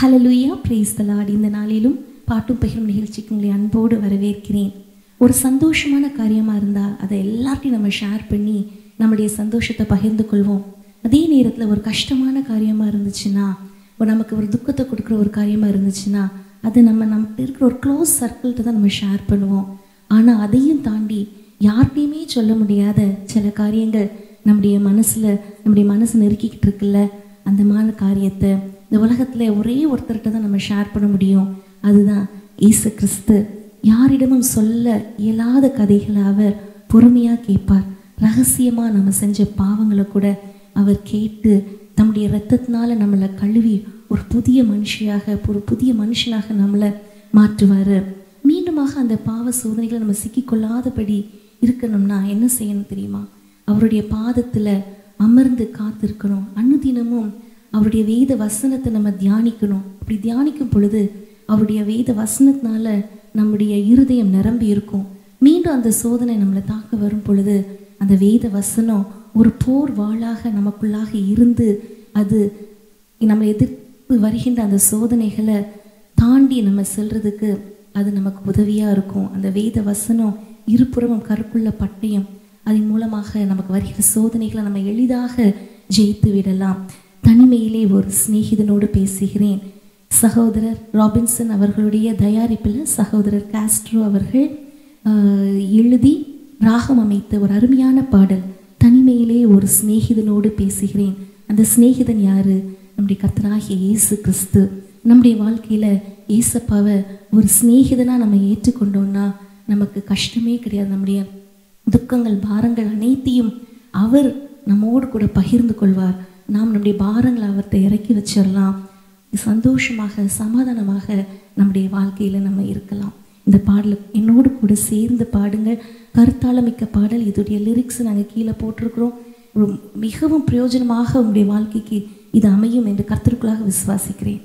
ஹலலுயா brace தலாட் இந்த நாளிலும் பாட்டும் பகிரும் நிகழ்ச்சிக்கு உங்களை அன்போடு வரவேற்கிறேன். ஒரு சந்தோஷமான காரியமாக இருந்தால் அதை எல்லார்ட்டையும் நம்ம ஷேர் பண்ணி நம்முடைய சந்தோஷத்தை பகிர்ந்து கொள்வோம். அதே நேரத்தில் ஒரு கஷ்டமான காரியமாக இருந்துச்சுன்னா நமக்கு ஒரு துக்கத்தை கொடுக்குற ஒரு காரியமாக இருந்துச்சுன்னா அது நம்ம நமக்கு இருக்கிற ஒரு க்ளோஸ் சர்க்கிள்கிட்ட தான் நம்ம ஷேர் பண்ணுவோம். ஆனால் அதையும் தாண்டி யார்கிட்டையுமே சொல்ல முடியாத சில காரியங்கள் நம்முடைய மனசில் நம்முடைய மனசு நெருக்கிக்கிட்டு இருக்குல்ல அந்த மாதிரி காரியத்தை இந்த உலகத்தில் ஒரே ஒருத்தர்கிட்ட தான் நம்ம ஷேர் பண்ண முடியும். அதுதான் இயேசு கிறிஸ்து. யாரிடமும் சொல்ல இயலாத கதைகளை அவர் பொறுமையாக கேட்பார். ரகசியமாக நம்ம செஞ்ச பாவங்களை கூட அவர் கேட்டு தம்முடைய ரத்தத்தினால நம்மளை கழுவி ஒரு புதிய மனுஷியாக ஒரு புதிய மனுஷனாக நம்மளை மாற்றுவார். மீண்டுமாக அந்த பாவ சோதனைகளை நம்ம சிக்கிக்கொள்ளாதபடி இருக்கணும்னா என்ன செய்யணும் தெரியுமா? அவருடைய பாதத்தில் அமர்ந்து காத்திருக்கணும். அனுதினமும் அவருடைய வேத வசனத்தை நம்ம தியானிக்கணும். அப்படி தியானிக்கும் பொழுது அவருடைய வேத வசனத்தினால நம்முடைய இருதயம் நிரம்பி இருக்கும். மீண்டும் அந்த சோதனை நம்மளை தாக்க வரும் பொழுது அந்த வேத வசனம் ஒரு போர் வாளாக நமக்குள்ளாக இருந்து அது நம்ம எதிர்த்து வருகின்ற அந்த சோதனைகளை தாண்டி நம்ம செல்றதுக்கு அது நமக்கு உதவியாக இருக்கும். அந்த வேத வசனம் இருபுறமும் கருக்குள்ள பட்டயம். அதன் மூலமாக நமக்கு வருகிற சோதனைகளை நம்ம எளிதாக ஜெயித்து விடலாம். தனிமையிலே ஒரு சிநேகிதனோடு பேசுகிறேன். சகோதரர் ராபின்சன் அவர்களுடைய தயாரிப்பில் சகோதரர் காஸ்ட்ரோ அவர்கள் ஆஹ், எழுதி ராகம் அமைத்த ஒரு அருமையான பாடல் தனிமையிலே ஒரு சிநேகிதனோடு பேசுகிறேன். அந்த சிநேகிதன் யாரு? நம்முடைய கத்தனாகிய இயேசு கிறிஸ்து. நம்முடைய வாழ்க்கையில் ஏசப்பாவை ஒரு சிநேகிதனாக நம்ம ஏற்றுக்கொண்டோன்னா நமக்கு கஷ்டமே கிடையாது நம்முடைய துக்கங்கள் பாரங்கள் அனைத்தையும் அவர் நம்மோடு கூட பகிர்ந்து கொள்வார். நாம் நம்முடைய பாரங்களை அவர்கிட்ட இறக்கி வச்சிடலாம். சந்தோஷமாக சமாதானமாக நம்முடைய வாழ்க்கையில் நம்ம இருக்கலாம். இந்த பாடல் என்னோடு கூட சேர்ந்து பாடுங்கள். கருத்தாளமிக்க பாடல். இதோடைய லிரிக்ஸ் நாங்கள் கீழே போட்டிருக்கிறோம். மிகவும் பிரயோஜனமாக உங்களுடைய வாழ்க்கைக்கு இது அமையும் என்று கர்த்தருக்குள்ளாக விசுவாசிக்கிறேன்.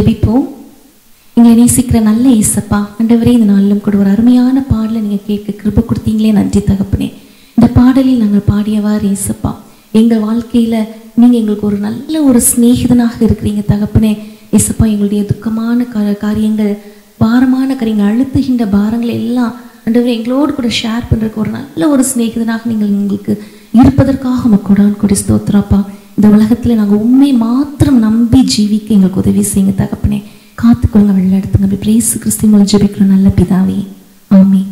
ஜெபிப்போம். எங்களை நேசிக்கிற நல்ல ஈசப்பா ஆண்டவரே இந்த நாளிலும் கூட ஒரு அருமையான பாடலை நீங்கள் கேட்க கிருப கொடுத்தீங்களே நன்றி தகப்பனே. இந்த பாடலில் நாங்கள் பாடியவாறு ஈசப்பா எங்கள் வாழ்க்கையில் நீங்கள் எங்களுக்கு ஒரு நல்ல ஒரு சிநேகிதனாக இருக்கிறீங்க தகப்பனே. இசப்பா எங்களுடைய துக்கமான காரியங்கள் பாரமான காரியங்கள் அழுத்துகின்ற பாரங்கள் எல்லாம் ஆண்டவரே எங்களோடு கூட ஷேர் பண்ணுறதுக்கு ஒரு நல்ல ஒரு சிநேகிதனாக நீங்கள் எங்களுக்கு இருப்பதற்காக மக்கோடான் கொடி. ஸ்தோத்திரப்பா இந்த உலகத்துல நாங்க உண்மை மாத்திரம் நம்பி ஜீவிக்க எங்களுக்கு உதவி செய்யுங்க தகப்பனே. காத்துக்கொள்ளுங்க வெள்ள எடுத்துங்க. பிரேசு கிறிஸ்தி மூலம் ஜெபிக்கிறோம் நல்ல பிதாவே. ஆமே